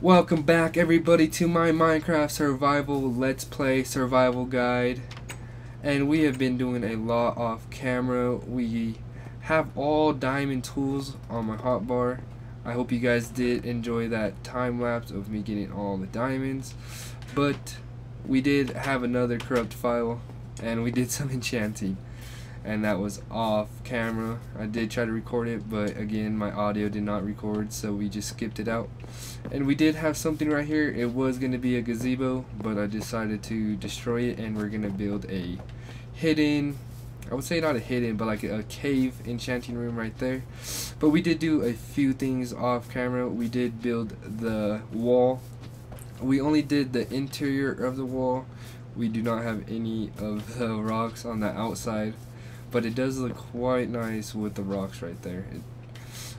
Welcome back, everybody, to my Minecraft Survival Let's Play Survival Guide. And we have been doing a lot off camera. We have all diamond tools on my hotbar. I hope you guys did enjoy that time lapse of me getting all the diamonds. But we did have another corrupt file, and we did some enchanting. And that was off camera. I did try to record it, but again, my audio did not record, so we just skipped it out. And we did have something right here. It was going to be a gazebo, but I decided to destroy it, and we're going to build a hidden I would say not a hidden, but like a cave enchanting room right there. But we did do a few things off camera. We did build the wall. We only did the interior of the wall. We do not have any of the rocks on the outside. But it does look quite nice with the rocks right there. It,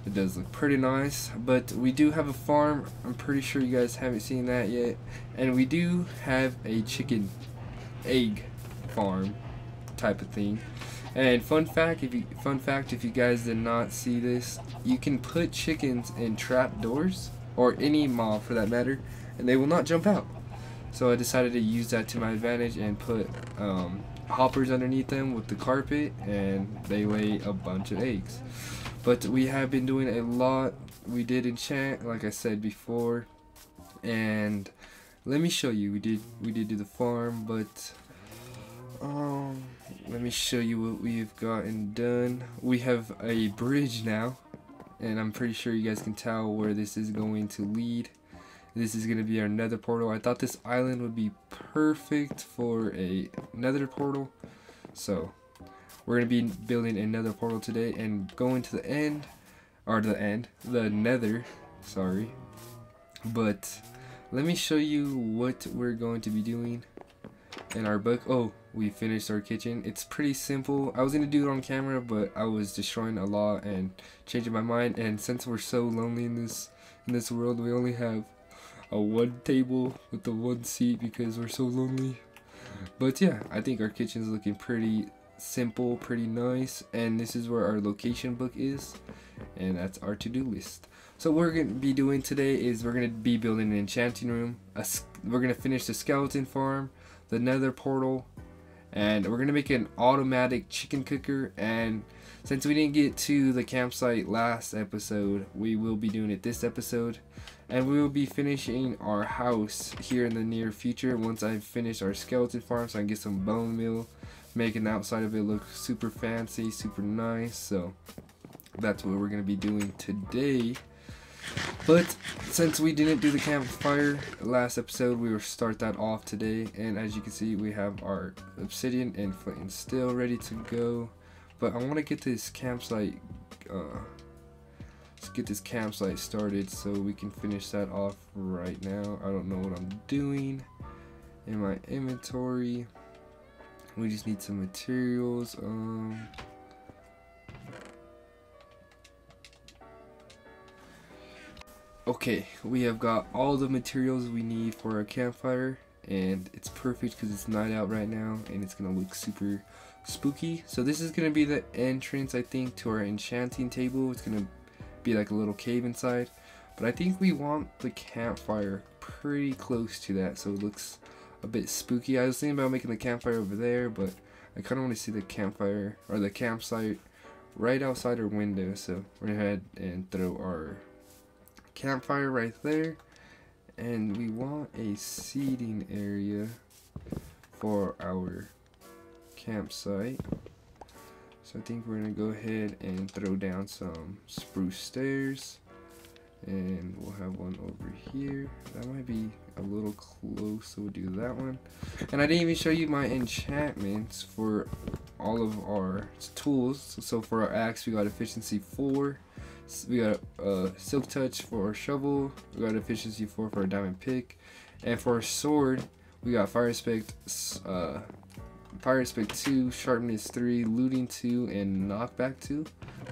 it does look pretty nice. But we do have a farm. I'm pretty sure you guys haven't seen that yet. And we do have a chicken egg farm type of thing. And fun fact, if you fun fact, if you guys did not see this, you can put chickens in trap doors or any mob for that matter, and they will not jump out. So I decided to use that to my advantage and put um, hoppers underneath them with the carpet, and they lay a bunch of eggs. But we have been doing a lot. We did enchant, like I said before, and let me show you. We did we did do the farm, but um, let me show you what we've gotten done. We have a bridge now, and I'm pretty sure you guys can tell where this is going to lead. This is going to be our nether portal. I thought this island would be perfect for a nether portal. So, we're going to be building another portal today and going to the end, or the end, the nether, sorry. But, let me show you what we're going to be doing in our book. Oh, we finished our kitchen. It's pretty simple. I was gonna do it on camera, but I was destroying a lot and changing my mind. And since we're so lonely in this in this world, we only have a one table with the one seat because we're so lonely. But yeah, I think our kitchen is looking pretty simple, pretty nice. And this is where our location book is, and that's our to-do list. So what we're going to be doing today is we're going to be building an enchanting room. A, we're going to finish the skeleton farm, the nether portal, and we're gonna make an automatic chicken cooker and since we didn't get to the campsite last episode we will be doing it this episode and we will be finishing our house here in the near future once I finish our skeleton farm so I can get some bone meal making the outside of it look super fancy super nice so that's what we're gonna be doing today but since we didn't do the campfire last episode, we will start that off today. And as you can see, we have our obsidian and flint and steel ready to go. But I want to get this campsite, uh, let's get this campsite started so we can finish that off right now. I don't know what I'm doing in my inventory. We just need some materials. Um, Okay, we have got all the materials we need for our campfire and it's perfect because it's night out right now and it's gonna look super spooky. So this is gonna be the entrance I think to our enchanting table. It's gonna be like a little cave inside. But I think we want the campfire pretty close to that so it looks a bit spooky. I was thinking about making the campfire over there but I kind of want to see the campfire or the campsite right outside our window so we're gonna head and throw our campfire right there and we want a seating area for our campsite. So I think we're gonna go ahead and throw down some spruce stairs. And we'll have one over here. That might be a little close so we'll do that one. And I didn't even show you my enchantments for all of our tools. So for our axe we got efficiency 4 we got uh, Silk Touch for our shovel. We got Efficiency 4 for our diamond pick. And for our sword, we got Fire Aspect, uh, Fire Aspect 2, Sharpness 3, Looting 2, and Knockback 2,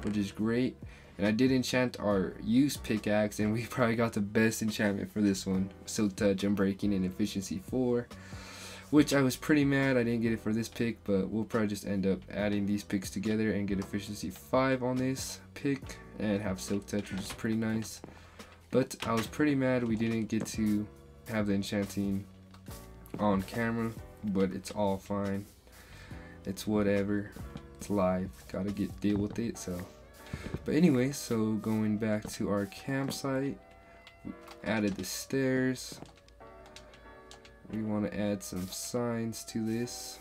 which is great. And I did enchant our use pickaxe, and we probably got the best enchantment for this one. Silk Touch, Unbreaking, and Efficiency 4. which I was pretty mad I didn't get it for this pick, but we'll probably just end up adding these picks together and get efficiency 5 on this pick and have silk touch, which is pretty nice. But I was pretty mad we didn't get to have the enchanting on camera, but it's all fine. It's whatever. It's live. Gotta get deal with it. So, but anyway, so going back to our campsite, added the stairs. We want to add some signs to this.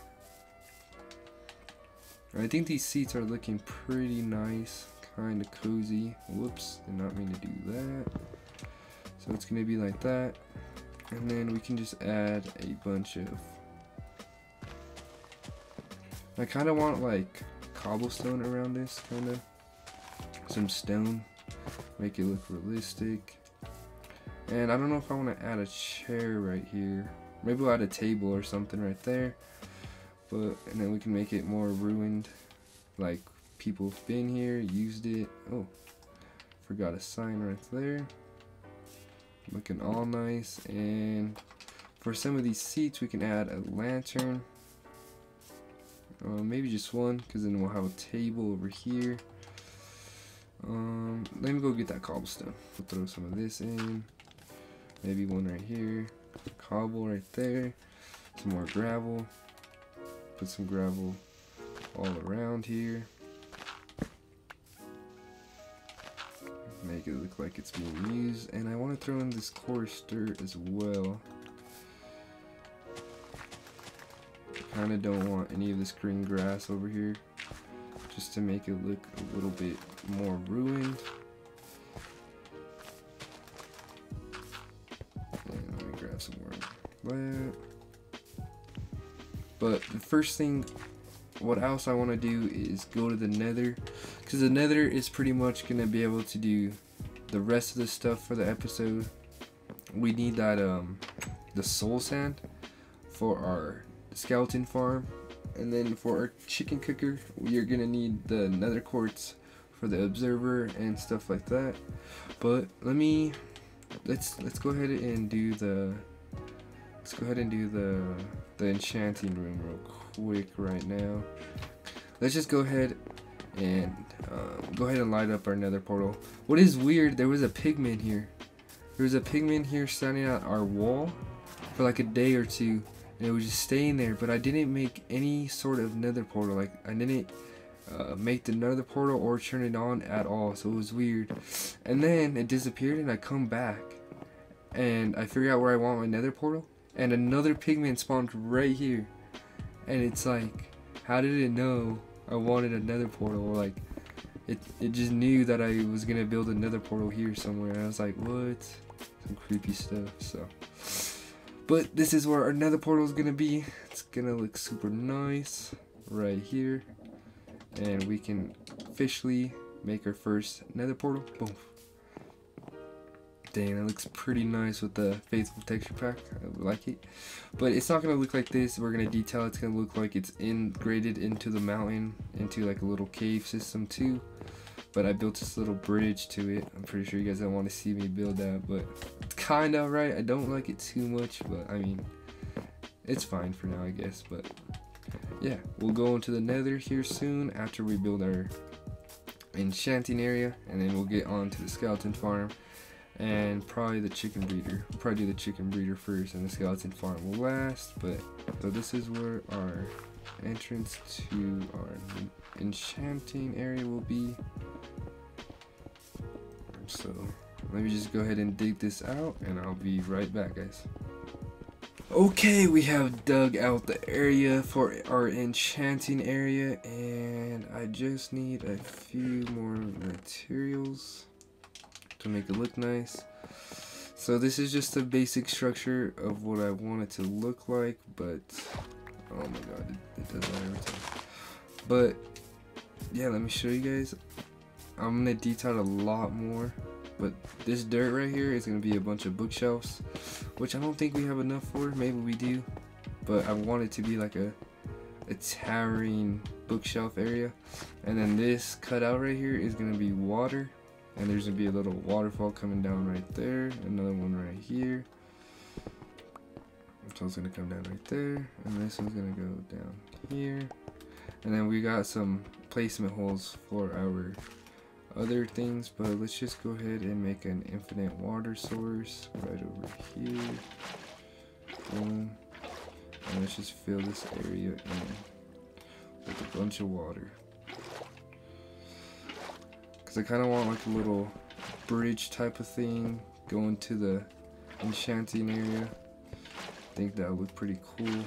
I think these seats are looking pretty nice, kind of cozy. Whoops, did not mean to do that. So it's going to be like that. And then we can just add a bunch of... I kind of want like cobblestone around this, kind of. Some stone. Make it look realistic. And I don't know if I want to add a chair right here. Maybe we'll add a table or something right there. But, and then we can make it more ruined. Like, people have been here, used it. Oh, forgot a sign right there. Looking all nice. And for some of these seats, we can add a lantern. Uh, maybe just one, because then we'll have a table over here. Um, let me go get that cobblestone. We'll throw some of this in. Maybe one right here. Cobble right there. Some more gravel. Put some gravel all around here. Make it look like it's being used. And I want to throw in this coarse dirt as well. Kind of don't want any of this green grass over here just to make it look a little bit more ruined. And let me grab some more. But the first thing, what else I want to do is go to the nether. Because the nether is pretty much going to be able to do the rest of the stuff for the episode. We need that, um, the soul sand for our skeleton farm. And then for our chicken cooker, are gonna need the nether quartz for the observer and stuff like that. But let me let's let's go ahead and do the let's go ahead and do the the enchanting room real quick right now. Let's just go ahead and um, go ahead and light up our nether portal. What is weird, there was a pigman here. There was a pigman here standing at our wall for like a day or two and it was just staying there but I didn't make any sort of nether portal like I didn't uh, make the nether portal or turn it on at all so it was weird. And then it disappeared and I come back and I figure out where I want my nether portal and another pigman spawned right here. And it's like how did it know I wanted another portal? Or like it, it just knew that I was gonna build another portal here somewhere. I was like what? Some creepy stuff so but this is where our nether portal is going to be. It's going to look super nice right here. And we can officially make our first nether portal. Boom. Dang, that looks pretty nice with the faithful texture pack. I like it. But it's not going to look like this. We're going to detail. It's going to look like it's integrated into the mountain, into like a little cave system too. But I built this little bridge to it. I'm pretty sure you guys don't want to see me build that, but it's kind of right. I don't like it too much, but I mean, it's fine for now, I guess. But yeah, we'll go into the nether here soon after we build our enchanting area, and then we'll get on to the skeleton farm and probably the chicken breeder. We'll probably do the chicken breeder first, and the skeleton farm will last. But so this is where our entrance to our enchanting area will be. So let me just go ahead and dig this out and I'll be right back guys. Okay, we have dug out the area for our enchanting area and I just need a few more materials to make it look nice. So this is just a basic structure of what I want it to look like, but oh my god, it, it does that every time. But yeah, let me show you guys. I'm gonna detail a lot more but this dirt right here is gonna be a bunch of bookshelves which I don't think we have enough for maybe we do but I want it to be like a a towering bookshelf area and then this cutout right here is gonna be water and there's gonna be a little waterfall coming down right there another one right here So it's gonna come down right there, and this one's gonna go down here. And then we got some placement holes for our other things, but let's just go ahead and make an infinite water source right over here. Boom. And let's just fill this area in with a bunch of water. Because I kind of want like a little bridge type of thing going to the enchanting area. I think that would look pretty cool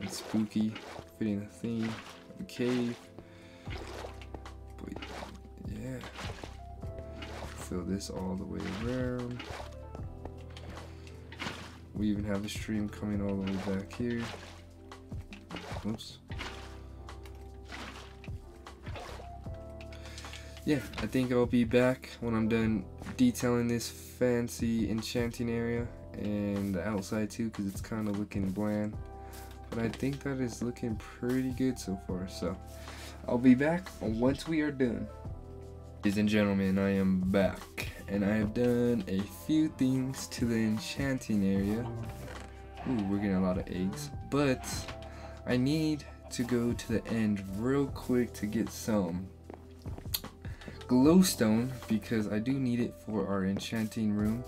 and spooky, fitting the theme of the cave. But yeah, fill this all the way around. We even have the stream coming all the way back here. Oops. Yeah, I think I'll be back when I'm done detailing this fancy enchanting area and the outside too because it's kind of looking bland. But I think that is looking pretty good so far. So I'll be back once we are done. Ladies and gentlemen, I am back and I have done a few things to the enchanting area. Ooh, we're getting a lot of eggs. But I need to go to the end real quick to get some glowstone because I do need it for our enchanting room.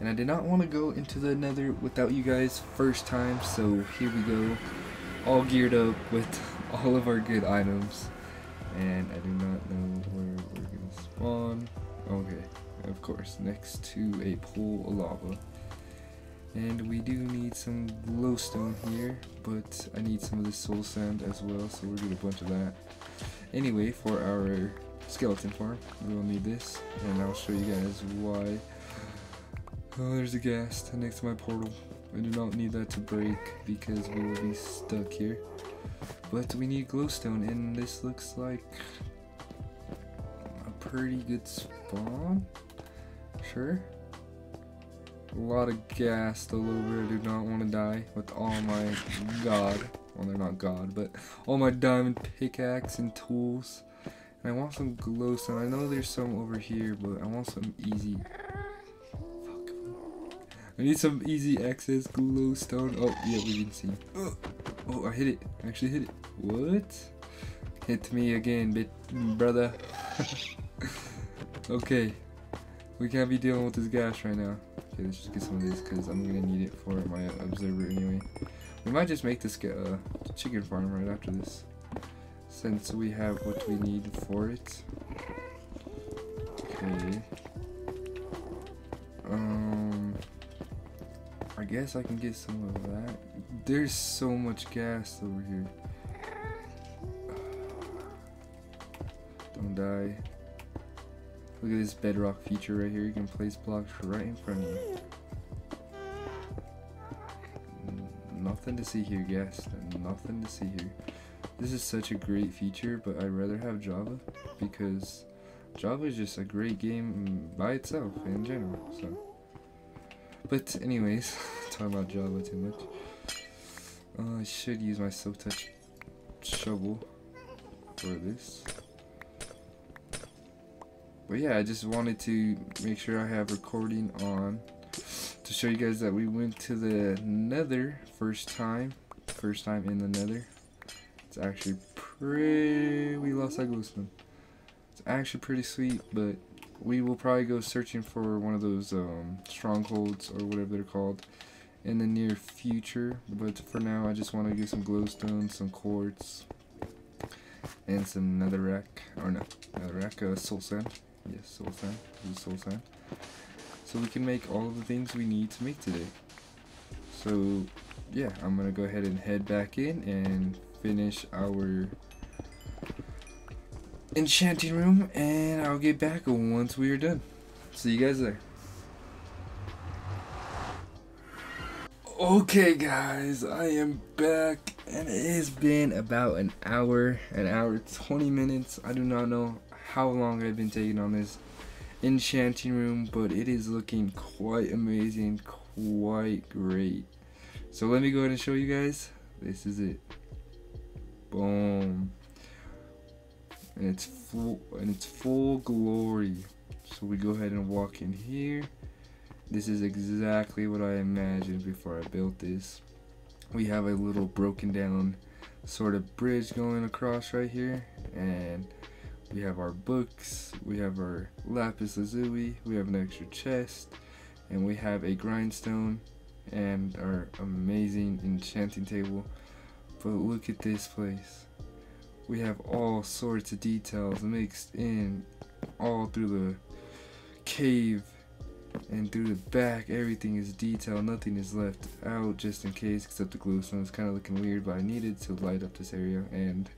And I did not want to go into the nether without you guys first time, so here we go. All geared up with all of our good items. And I do not know where we're gonna spawn. Okay, of course, next to a pool of lava. And we do need some glowstone here, but I need some of this soul sand as well, so we'll get a bunch of that. Anyway, for our skeleton farm, we will need this, and I'll show you guys why. Oh, there's a ghast next to my portal. I do not need that to break because we will be stuck here. But we need glowstone, and this looks like a pretty good spawn. Sure. A lot of ghast all over. I do not want to die with all my god. Well, they're not god, but all my diamond pickaxe and tools. And I want some glowstone. I know there's some over here, but I want some easy. I need some easy access glowstone. Oh, yeah, we can see. Oh, oh, I hit it. I actually hit it. What? Hit me again, bit brother. okay. We can't be dealing with this ghast right now. Okay, let's just get some of this because I'm gonna need it for my observer anyway. We might just make this uh, chicken farm right after this since we have what we need for it. Okay. Um, I guess I can get some of that. There's so much ghast over here. Don't die. Look at this bedrock feature right here. You can place blocks right in front of you. Mm, nothing to see here, ghast. Nothing to see here. This is such a great feature, but I'd rather have Java because Java is just a great game by itself in general. So, but anyways, talking about Java too much. Uh, I should use my silk touch shovel for this. But yeah, I just wanted to make sure I have recording on to show you guys that we went to the nether first time. First time in the nether. It's actually pretty... We lost that glowstone. It's actually pretty sweet, but we will probably go searching for one of those um, strongholds or whatever they're called in the near future. But for now, I just want to get some glowstone, some quartz, and some netherrack. Or no, netherrack, uh, soul sand. Yes, soul sand. This is soul sand. So we can make all of the things we need to make today. So yeah, I'm gonna go ahead and head back in and finish our enchanting room and I'll get back once we are done. See you guys there. Okay guys, I am back and it has been about an hour, an hour 20 minutes. I do not know how long I've been taking on this enchanting room, but it is looking quite amazing, quite great. So let me go ahead and show you guys. This is it. Boom. And it's full and it's full glory. So we go ahead and walk in here This is exactly what I imagined before I built this. We have a little broken down sort of bridge going across right here and we have our books, we have our lapis lazuli, we have an extra chest, and we have a grindstone and our amazing enchanting table. But look at this place. We have all sorts of details mixed in all through the cave and through the back. Everything is detailed. Nothing is left out just in case except the glowstone is kind of looking weird but I needed to light up this area and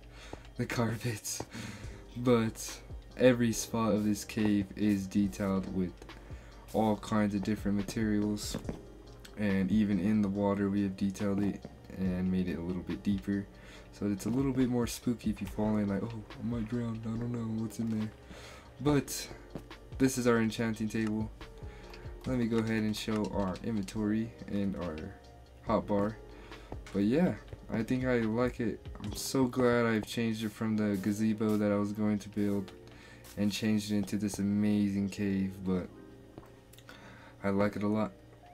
the carpets. But every spot of this cave is detailed with all kinds of different materials. And even in the water we have detailed it and made it a little bit deeper so it's a little bit more spooky if you fall in like oh I might drown I don't know what's in there. But this is our enchanting table. Let me go ahead and show our inventory and our hotbar but yeah I think I like it. I'm so glad I've changed it from the gazebo that I was going to build and changed it into this amazing cave but I like it a lot.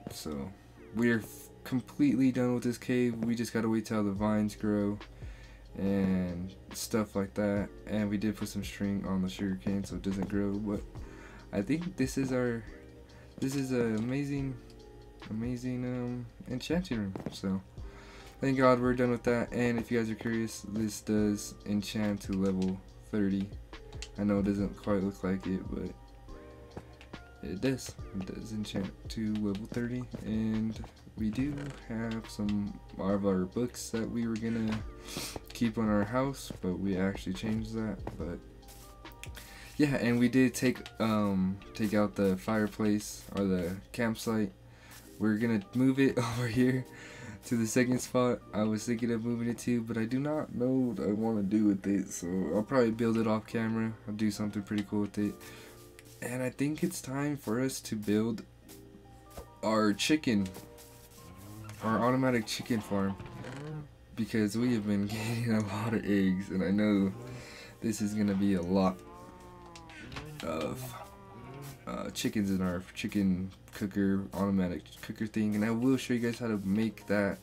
So we're completely done with this cave. We just gotta wait till the vines grow and stuff like that. And we did put some string on the sugar cane so it doesn't grow but I think this is our this is an amazing amazing um enchanting room so thank god we're done with that. And if you guys are curious this does enchant to level 30 I know it doesn't quite look like it but it does it does enchant to level 30 and we do have some of our books that we were gonna keep on our house but we actually changed that but yeah and we did take um take out the fireplace or the campsite. We're gonna move it over here to the second spot. I was thinking of moving it to but I do not know what I want to do with it so I'll probably build it off camera. I'll do something pretty cool with it and I think it's time for us to build our chicken our automatic chicken farm. Because we have been getting a lot of eggs and I know this is gonna be a lot of uh, chickens in our chicken cooker automatic cooker thing. And I will show you guys how to make that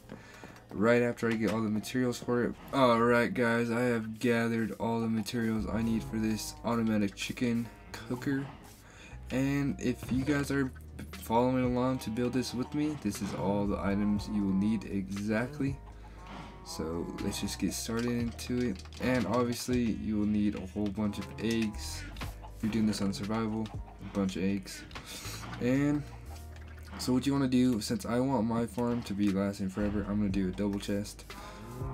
right after I get all the materials for it. Alright guys I have gathered all the materials I need for this automatic chicken cooker and if you guys are following along to build this with me this is all the items you will need exactly. So let's just get started into it. And obviously you will need a whole bunch of eggs. If you're doing this on survival. A bunch of eggs. And so what you want to do since I want my farm to be lasting forever I'm gonna do a double chest.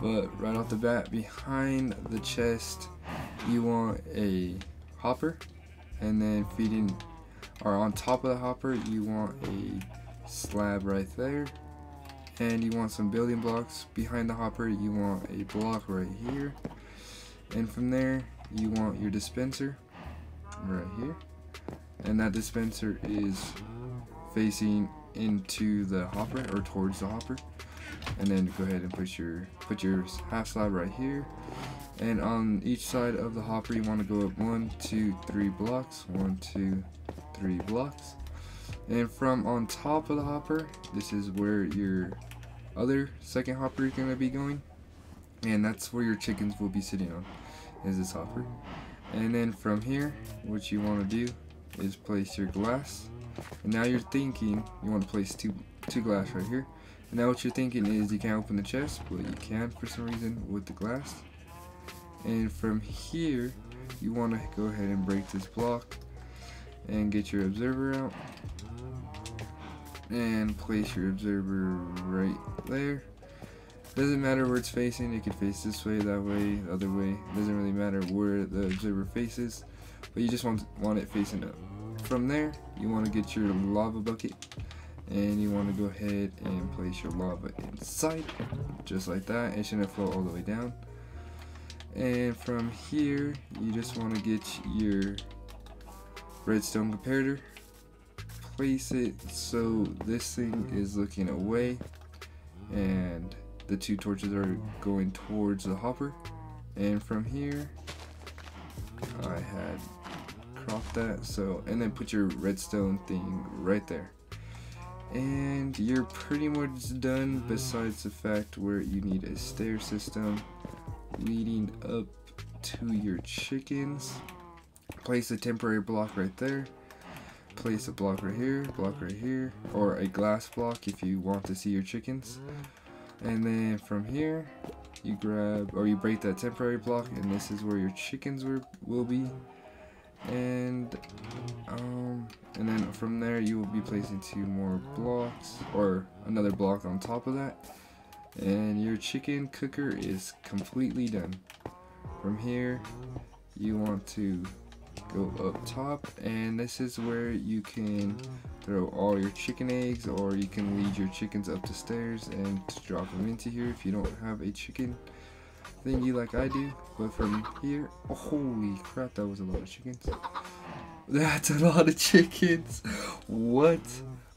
But right off the bat behind the chest you want a hopper and then feeding or on top of the hopper you want a slab right there. And you want some building blocks behind the hopper you want a block right here. And from there you want your dispenser right here. And that dispenser is facing into the hopper or towards the hopper. And then go ahead and put your put your half slab right here. And on each side of the hopper you want to go up one two three blocks. One two three blocks. And from on top of the hopper this is where your other second hopper is going to be going. And that's where your chickens will be sitting on is this hopper. And then from here what you want to do is place your glass. And now you're thinking you want to place two two glass right here. And now what you're thinking is you can't open the chest but you can for some reason with the glass. And from here you want to go ahead and break this block and get your observer out. And place your observer right there. Doesn't matter where it's facing it could face this way that way the other way. It doesn't really matter where the observer faces but you just want want it facing up. From there you want to get your lava bucket and you want to go ahead and place your lava inside just like that. It shouldn't flow all the way down. And from here you just want to get your redstone comparator. Place it so this thing is looking away and the two torches are going towards the hopper. And from here I had cropped that so and then put your redstone thing right there. And you're pretty much done besides the fact where you need a stair system leading up to your chickens place a temporary block right there. Place a block right here block right here or a glass block if you want to see your chickens. And then from here you grab or you break that temporary block and this is where your chickens will, will be. And um and then from there you will be placing two more blocks or another block on top of that. And your chicken cooker is completely done. From here you want to go up top and this is where you can throw all your chicken eggs or you can lead your chickens up the stairs and drop them into here. If you don't have a chicken thingy like I do but from here oh, holy crap that was a lot of chickens. That's a lot of chickens. What?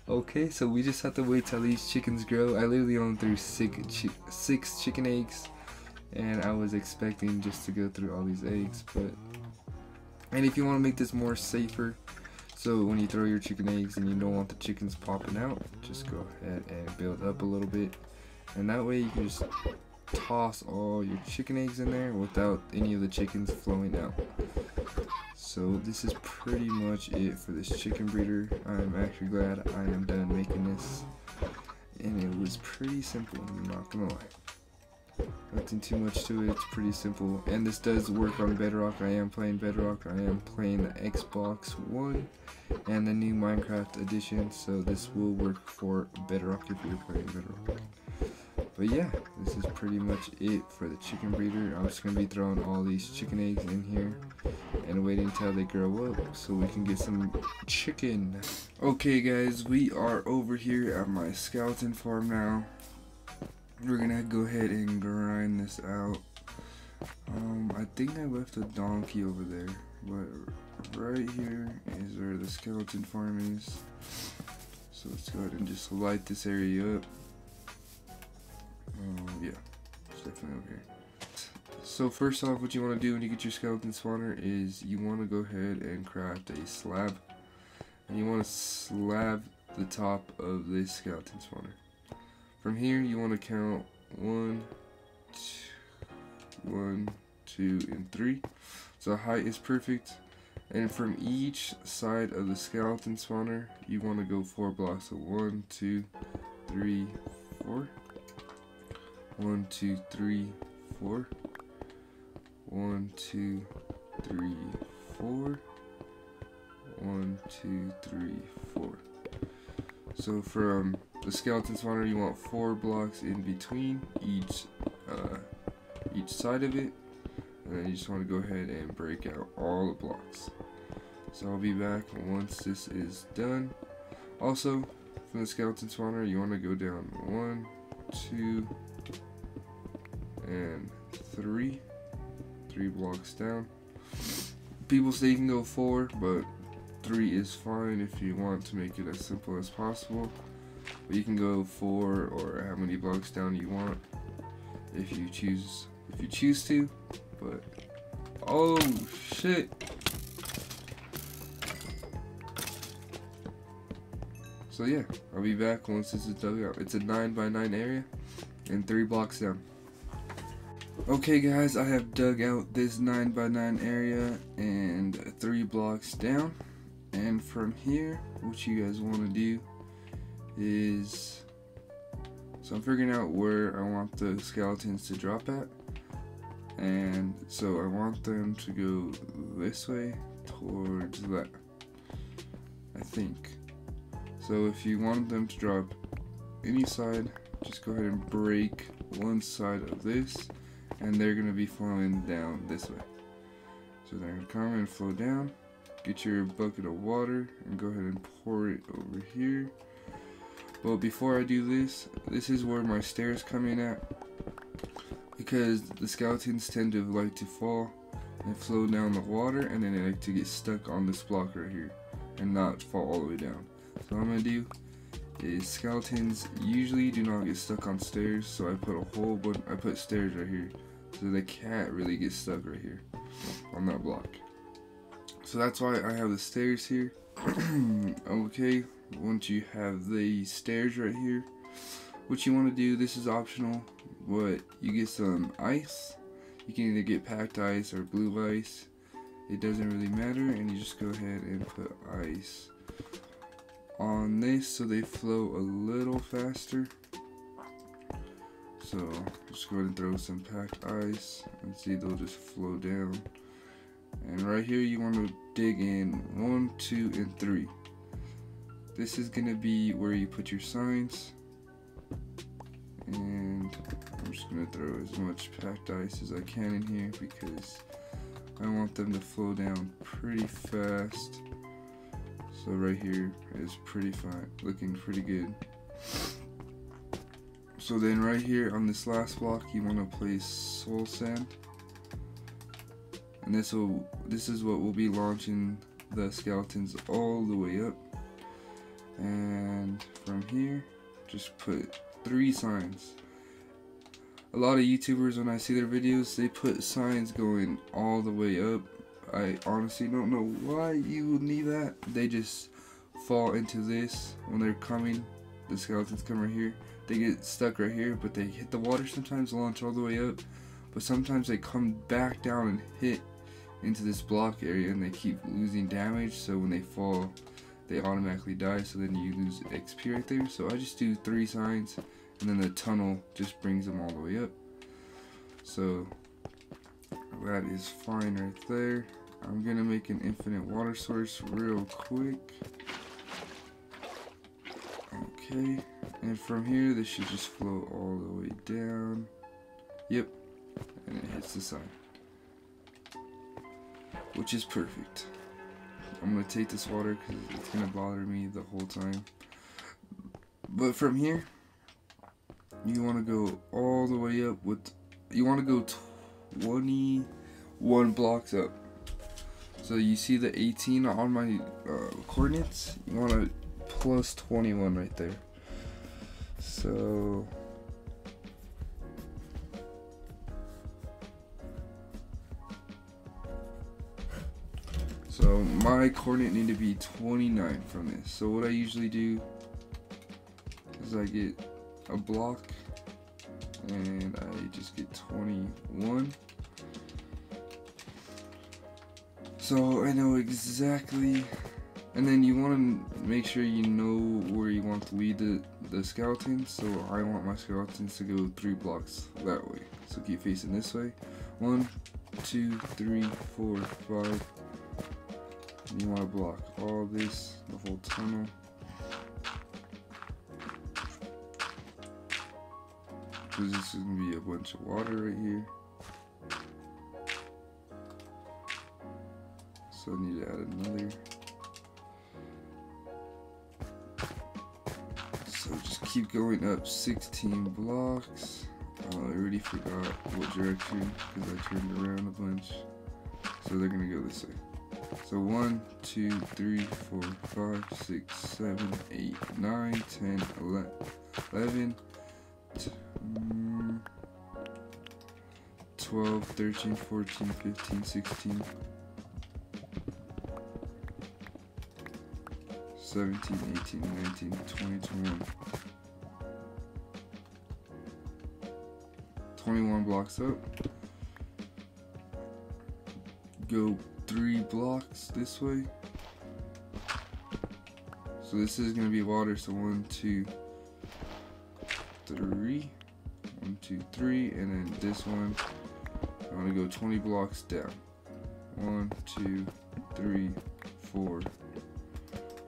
Okay so we just have to wait till these chickens grow. I literally only threw six, chi six chicken eggs and I was expecting just to go through all these eggs but and if you want to make this more safer so when you throw your chicken eggs and you don't want the chickens popping out just go ahead and build up a little bit. And that way you can just toss all your chicken eggs in there without any of the chickens flowing out. So this is pretty much it for this chicken breeder. I'm actually glad I am done making this. And it was pretty simple I'm not gonna lie Nothing too much to it, it's pretty simple. And this does work on Bedrock. I am playing Bedrock. I am playing the Xbox One and the new Minecraft edition. So this will work for Bedrock if you're playing Bedrock. But yeah, this is pretty much it for the chicken breeder. I'm just going to be throwing all these chicken eggs in here and waiting until they grow up so we can get some chicken. Okay guys, we are over here at my skeleton farm now we're gonna go ahead and grind this out. Um, I think I left a donkey over there, but right here is where the skeleton farm is. So let's go ahead and just light this area up. Uh, yeah, it's definitely over here. So first off, what you want to do when you get your skeleton spawner is you want to go ahead and craft a slab. And you want to slab the top of this skeleton spawner. From here, you want to count one, two, one, two, and three. So height is perfect. And from each side of the skeleton spawner, you want to go four blocks. So one, two, three, four. One, two, three, four. One, two, three, four. One, two, three, four. So from the skeleton spawner, you want four blocks in between each uh, each side of it, and then you just want to go ahead and break out all the blocks. So I'll be back once this is done. Also, from the skeleton spawner, you want to go down one, two, and three, three blocks down. People say you can go four, but three is fine if you want to make it as simple as possible. But you can go four or how many blocks down you want if you choose if you choose to. But oh shit. So yeah, I'll be back once this is dug out. It's a 9 by 9 area and 3 blocks down. Okay guys, I have dug out this 9 by 9 area and 3 blocks down. And from here, what you guys want to do is so I'm figuring out where I want the skeletons to drop at. And so I want them to go this way towards that I think. So if you want them to drop any side just go ahead and break one side of this and they're gonna be flowing down this way. So they're gonna come and flow down get your bucket of water and go ahead and pour it over here but before I do this, this is where my stairs come in at. Because the skeletons tend to like to fall and flow down the water and then they like to get stuck on this block right here and not fall all the way down. So what I'm going to do is skeletons usually do not get stuck on stairs so I put a whole bunch, I put stairs right here so they can't really get stuck right here on that block. So that's why I have the stairs here. okay, once you have the stairs right here, what you want to do, this is optional, but you get some ice. You can either get packed ice or blue ice. It doesn't really matter, and you just go ahead and put ice on this so they flow a little faster. So just go ahead and throw some packed ice and see they'll just flow down. And right here you want to dig in one, two, and three. This is gonna be where you put your signs. And I'm just gonna throw as much packed ice as I can in here because I want them to flow down pretty fast. So right here is pretty fine, looking pretty good. So then right here on this last block, you want to place soul sand. And this will this is what will be launching the skeletons all the way up. And from here, just put three signs. A lot of YouTubers, when I see their videos, they put signs going all the way up. I honestly don't know why you would need that. They just fall into this when they're coming. The skeletons come right here. They get stuck right here, but they hit the water sometimes, launch all the way up. But sometimes they come back down and hit into this block area and they keep losing damage. So when they fall, they automatically die. So then you lose XP right there. So I just do three signs and then the tunnel just brings them all the way up. So that is fine right there. I'm gonna make an infinite water source real quick. Okay, and from here this should just flow all the way down. Yep, and it hits the side. Which is perfect. I'm gonna take this water because it's gonna bother me the whole time. But from here, you want to go all the way up with you want to go 21 blocks up. So you see the 18 on my uh, coordinates? You want to plus 21 right there. So my coordinate need to be 29 from this so what I usually do is I get a block and I just get 21 so I know exactly and then you want to make sure you know where you want to lead the, the skeletons so I want my skeletons to go three blocks that way. So keep facing this way. One two three four five and you want to block all this the whole tunnel because this is gonna be a bunch of water right here. So I need to add another. So just keep going up 16 blocks. Uh, I already forgot what direction because I turned around a bunch. So they're gonna go this way. So 1, 2, 3, 4, 5, 6, 7, 8, 9, 10, 11, 12, 13, 14, 15, 16, 17, 18, 19, 20, 21. 21 blocks up. Go three blocks this way. So this is gonna be water, so one, two, three. One, two, three, and then this one I'm gonna go 20 blocks down. One, two, three, four.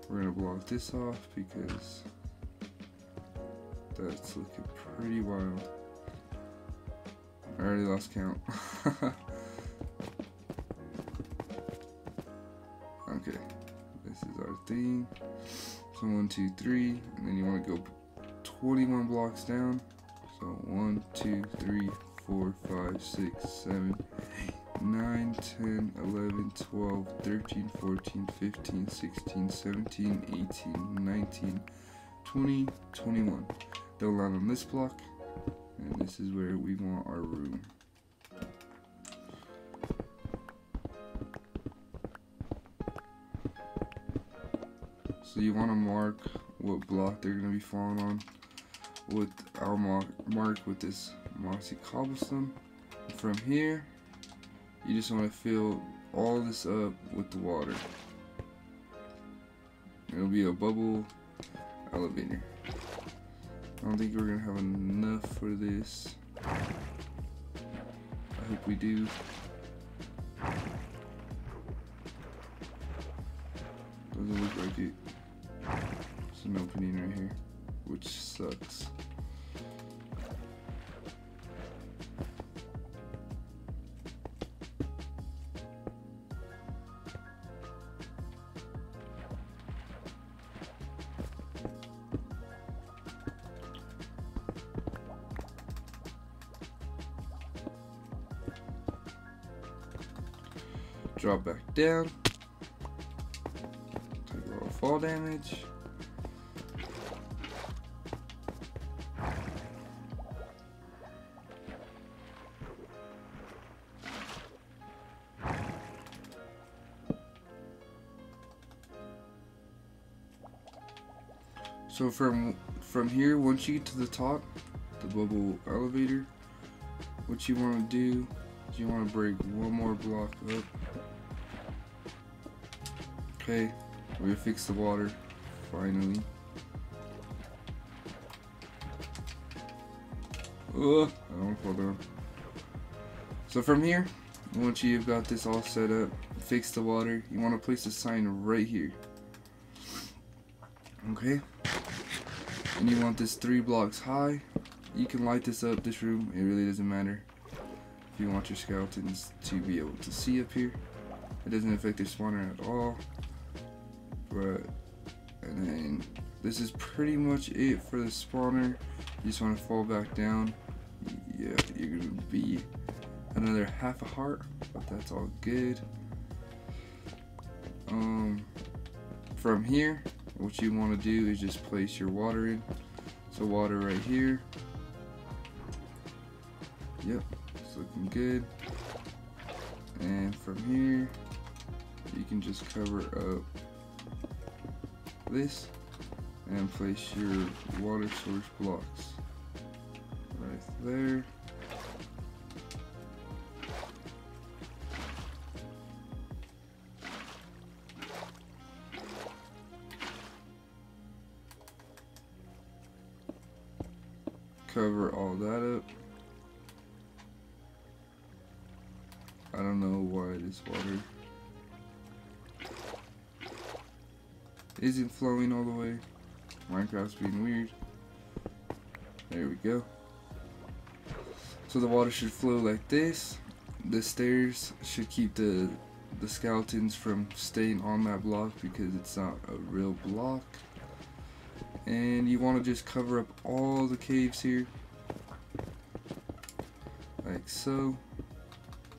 We're gonna block this off because that's looking pretty wild. I already lost count. So one, two, three, and then you want to go 21 blocks down. So one, two, three, four, five, six, seven, eight, 10, 11, 12, 13, 14, 15, 16, 17, 18, 19, 20, 21. They'll land on this block, and this is where we want our room. You want to mark what block they're going to be falling on. With I'll mark, mark with this mossy cobblestone. From here, you just want to fill all this up with the water. It'll be a bubble elevator. I don't think we're gonna have enough for this. I hope we do. An opening right here, which sucks. Drop back down. Take a little fall damage. So from from here, once you get to the top, the bubble elevator, what you want to do is you want to break one more block up. Okay, we fix the water, finally. Oh, I don't fall down. So from here, once you've got this all set up, fix the water, you want to place a sign right here. Okay? And you want this three blocks high. You can light this up, this room, it really doesn't matter. If you want your skeletons to be able to see up here. It doesn't affect their spawner at all. But, and then this is pretty much it for the spawner. You just want to fall back down. Yeah, you're going to be another half a heart, but that's all good. Um, from here, what you want to do is just place your water in. So water right here. Yep, it's looking good. And from here, you can just cover up this and place your water source blocks right there. That up. I don't know why this water isn't flowing all the way. Minecraft's being weird. There we go. So the water should flow like this. The stairs should keep the the skeletons from staying on that block because it's not a real block. And you want to just cover up all the caves here. So.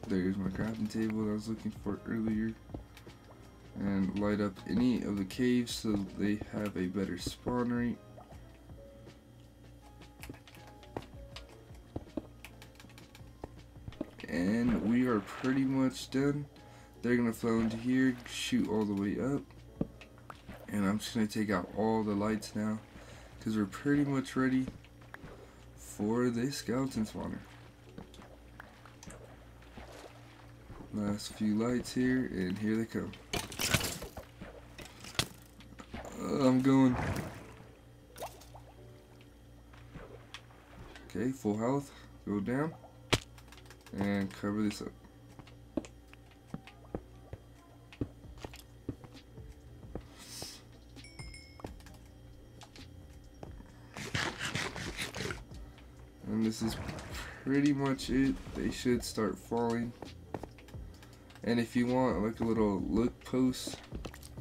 There's my crafting table that I was looking for earlier and light up any of the caves so they have a better spawn rate. And we are pretty much done. They're gonna flow into here, shoot all the way up. And I'm just gonna take out all the lights now because we're pretty much ready for this skeleton spawner. Last few lights here, and here they come. Uh, I'm going. Okay, full health. Go down. And cover this up. And this is pretty much it. They should start falling. And if you want like a little look post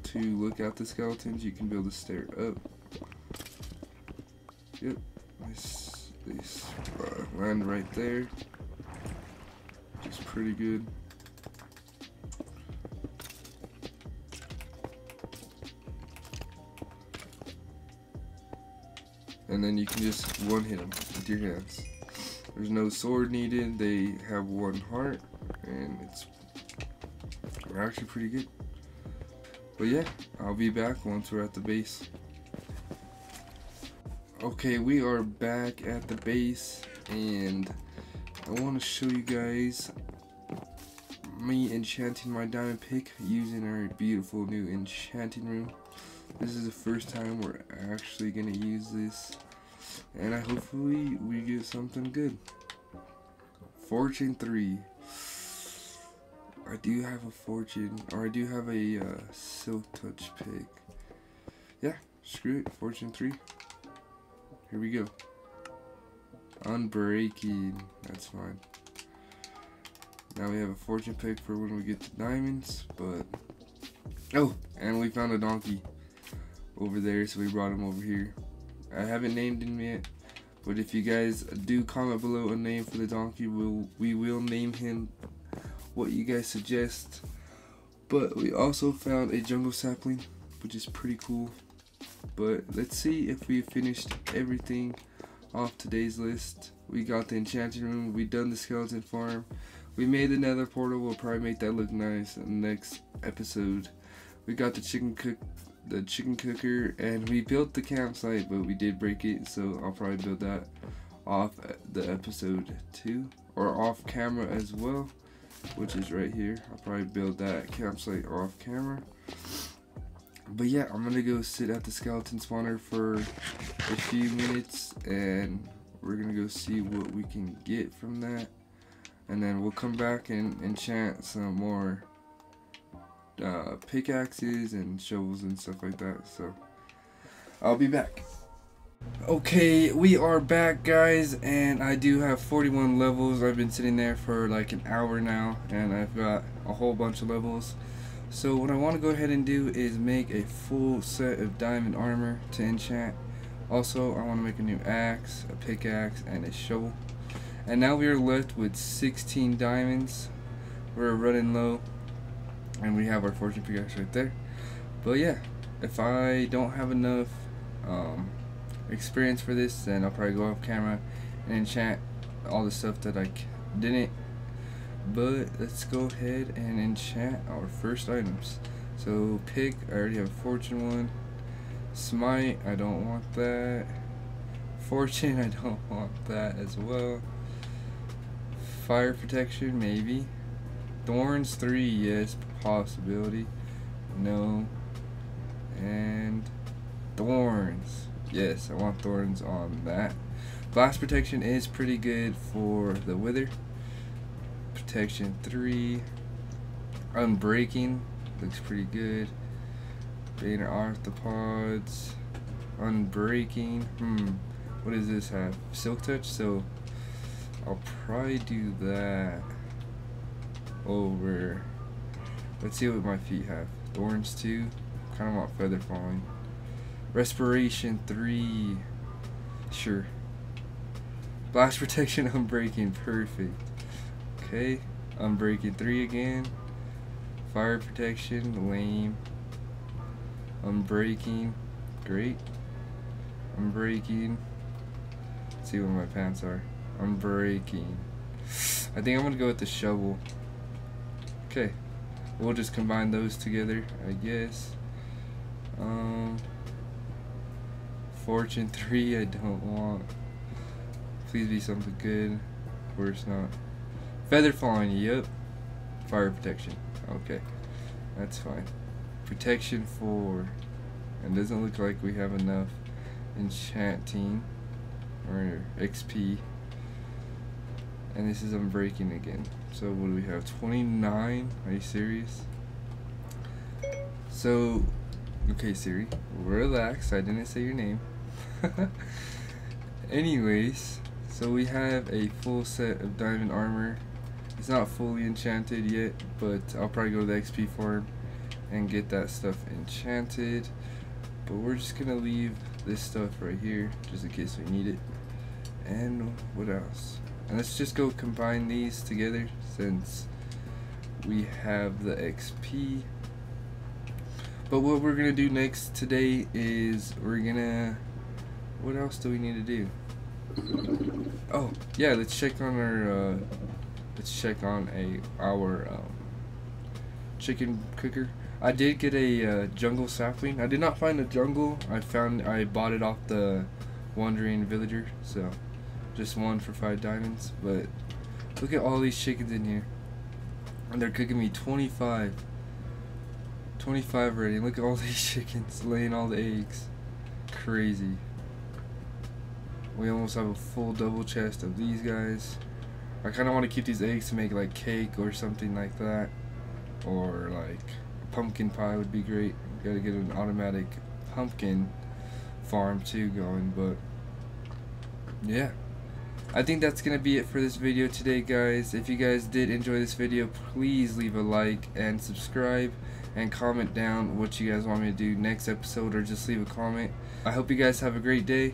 to look at the skeletons, you can build a stair up. Yep, this, this uh, land right there, which is pretty good. And then you can just one hit them with your hands. There's no sword needed, they have one heart, and it's actually pretty good. But yeah, I'll be back once we're at the base. Okay, we are back at the base and I want to show you guys me enchanting my diamond pick using our beautiful new enchanting room. This is the first time we're actually going to use this and I hopefully we get something good. Fortune 3. I do have a fortune, or I do have a uh, silk touch pick. Yeah, screw it, fortune 3. Here we go. Unbreaking. That's fine. Now we have a fortune pick for when we get the diamonds, but... Oh, and we found a donkey over there, so we brought him over here. I haven't named him yet, but if you guys do comment below a name for the donkey, we'll, we will name him what you guys suggest. But we also found a jungle sapling, which is pretty cool. But let's see if we finished everything off today's list. We got the enchanting room, we done the skeleton farm, we made the nether portal, we'll probably make that look nice in the next episode. We got the chicken cook the chicken cooker and we built the campsite but we did break it so I'll probably build that off the episode too or off camera as well which is right here I'll probably build that campsite off camera but yeah, I'm gonna go sit at the skeleton spawner for a few minutes and we're gonna go see what we can get from that. And then we'll come back and enchant some more uh, pickaxes and shovels and stuff like that. So I'll be back. Okay, we are back guys and I do have 41 levels. I've been sitting there for like an hour now and I've got a whole bunch of levels. So what I want to go ahead and do is make a full set of diamond armor to enchant. Also, I want to make a new axe, a pickaxe, and a shovel. And now we are left with 16 diamonds. We're running low. And we have our fortune pickaxe right there. But yeah, if I don't have enough um, experience for this, then I'll probably go off camera and enchant all the stuff that I didn't. But let's go ahead and enchant our first items. So pick I already have fortune one. Smite I don't want that. Fortune I don't want that as well. Fire protection maybe. Thorns three yes possibility. No. And thorns yes I want thorns on that. Blast protection is pretty good for the wither protection 3 unbreaking looks pretty good. Bane of Arthropods. Unbreaking. Hmm what does this have? Silk touch? So I'll probably do that over let's see what my feet have. Thorns too. kind of want feather falling respiration 3 sure blast protection unbreaking perfect Okay, Unbreaking 3 again. Fire protection, lame. Unbreaking, great. Unbreaking. Let's see what my pants are. Unbreaking. I think I'm gonna go with the shovel. Okay, we'll just combine those together, I guess. Um, Fortune 3, I don't want. Please be something good. Of course not. Feather falling, yep. Fire protection. Okay. That's fine. Protection 4. And doesn't look like we have enough enchanting or XP. And this is unbreaking again. So what do we have? 29? Are you serious? So, okay Siri, relax. I didn't say your name. Anyways, so we have a full set of diamond armor it's not fully enchanted yet, but I'll probably go to the XP farm and get that stuff enchanted. But we're just gonna leave this stuff right here, just in case we need it. And what else? And let's just go combine these together since we have the XP. But what we're gonna do next today is we're gonna, what else do we need to do? Oh, yeah, let's check on our uh, let's check on a our um, chicken cooker I did get a uh, jungle sapling. I did not find a jungle. I found I bought it off the wandering villager. So just one for five diamonds. But look at all these chickens in here. And they're cooking me 25. 25 already. Look at all these chickens laying all the eggs. Crazy. We almost have a full double chest of these guys. I kind of want to keep these eggs to make like cake or something like that. Or like pumpkin pie would be great. Gotta get an automatic pumpkin farm too going, but yeah. I think that's gonna be it for this video today guys. If you guys did enjoy this video, please leave a like and subscribe and comment down what you guys want me to do next episode or just leave a comment. I hope you guys have a great day